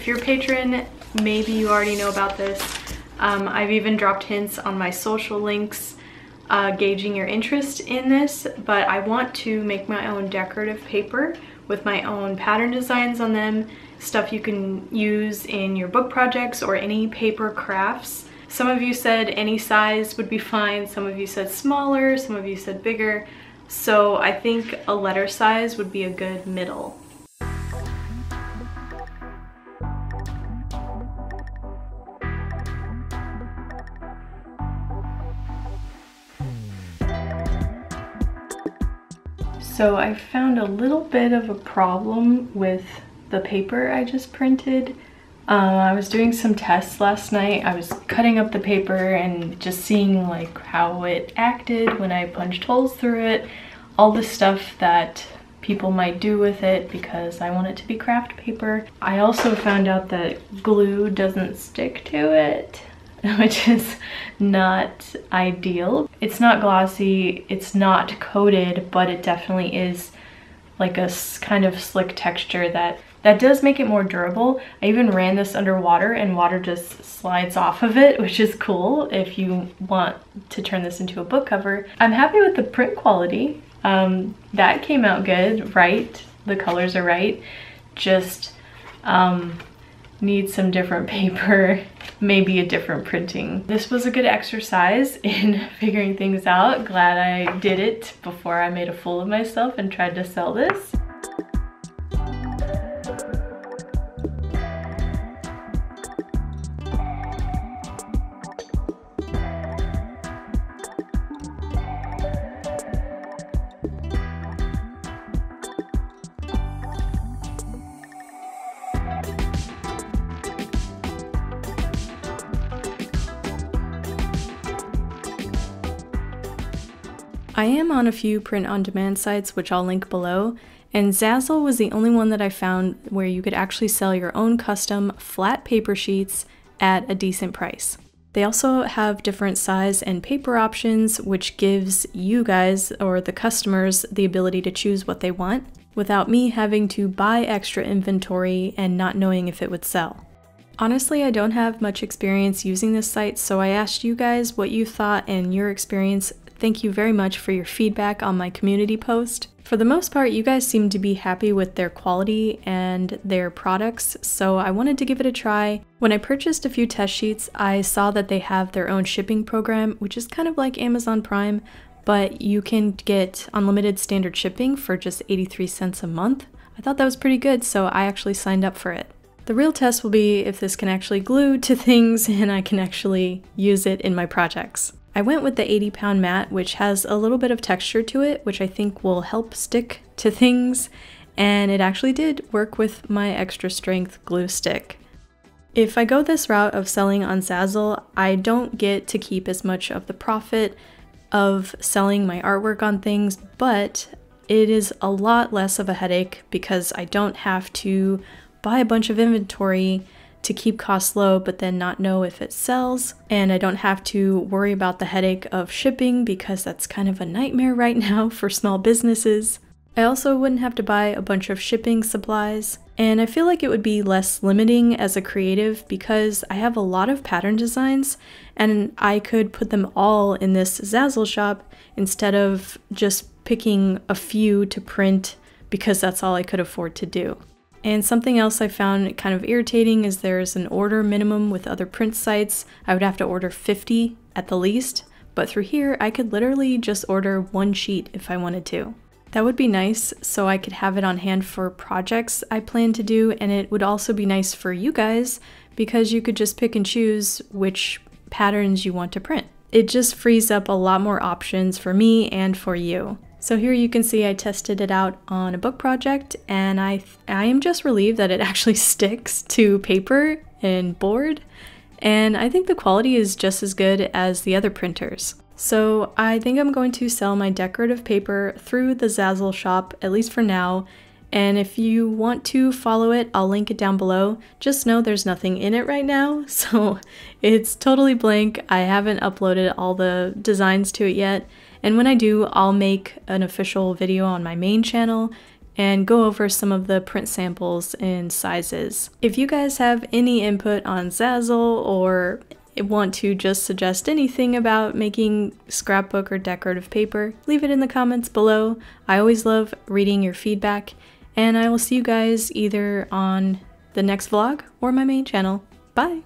If you're a patron, maybe you already know about this. Um, I've even dropped hints on my social links uh, gauging your interest in this, but I want to make my own decorative paper with my own pattern designs on them, stuff you can use in your book projects or any paper crafts. Some of you said any size would be fine, some of you said smaller, some of you said bigger. So I think a letter size would be a good middle. So I found a little bit of a problem with the paper I just printed. Uh, I was doing some tests last night. I was cutting up the paper and just seeing like how it acted when I punched holes through it. All the stuff that people might do with it because I want it to be craft paper. I also found out that glue doesn't stick to it. which is not ideal. It's not glossy, it's not coated, but it definitely is like a kind of slick texture that that does make it more durable. I even ran this underwater and water just slides off of it, which is cool if you want to turn this into a book cover. I'm happy with the print quality. Um, that came out good, right? The colors are right. Just um, need some different paper, maybe a different printing. This was a good exercise in figuring things out. Glad I did it before I made a fool of myself and tried to sell this. I am on a few print-on-demand sites, which I'll link below, and Zazzle was the only one that I found where you could actually sell your own custom flat paper sheets at a decent price. They also have different size and paper options, which gives you guys or the customers the ability to choose what they want without me having to buy extra inventory and not knowing if it would sell. Honestly, I don't have much experience using this site, so I asked you guys what you thought and your experience Thank you very much for your feedback on my community post. For the most part, you guys seem to be happy with their quality and their products, so I wanted to give it a try. When I purchased a few test sheets, I saw that they have their own shipping program, which is kind of like Amazon Prime, but you can get unlimited standard shipping for just 83 cents a month. I thought that was pretty good, so I actually signed up for it. The real test will be if this can actually glue to things and I can actually use it in my projects. I went with the 80 pound mat, which has a little bit of texture to it, which I think will help stick to things, and it actually did work with my extra strength glue stick. If I go this route of selling on Zazzle, I don't get to keep as much of the profit of selling my artwork on things, but it is a lot less of a headache because I don't have to buy a bunch of inventory to keep costs low but then not know if it sells. And I don't have to worry about the headache of shipping because that's kind of a nightmare right now for small businesses. I also wouldn't have to buy a bunch of shipping supplies. And I feel like it would be less limiting as a creative because I have a lot of pattern designs and I could put them all in this Zazzle shop instead of just picking a few to print because that's all I could afford to do. And something else I found kind of irritating is there's an order minimum with other print sites. I would have to order 50 at the least, but through here I could literally just order one sheet if I wanted to. That would be nice so I could have it on hand for projects I plan to do, and it would also be nice for you guys because you could just pick and choose which patterns you want to print. It just frees up a lot more options for me and for you. So here you can see I tested it out on a book project and I, I am just relieved that it actually sticks to paper and board and I think the quality is just as good as the other printers. So I think I'm going to sell my decorative paper through the Zazzle shop, at least for now, and if you want to follow it, I'll link it down below. Just know there's nothing in it right now, so it's totally blank. I haven't uploaded all the designs to it yet, and when I do, I'll make an official video on my main channel and go over some of the print samples and sizes. If you guys have any input on Zazzle or want to just suggest anything about making scrapbook or decorative paper, leave it in the comments below. I always love reading your feedback, and I will see you guys either on the next vlog or my main channel. Bye!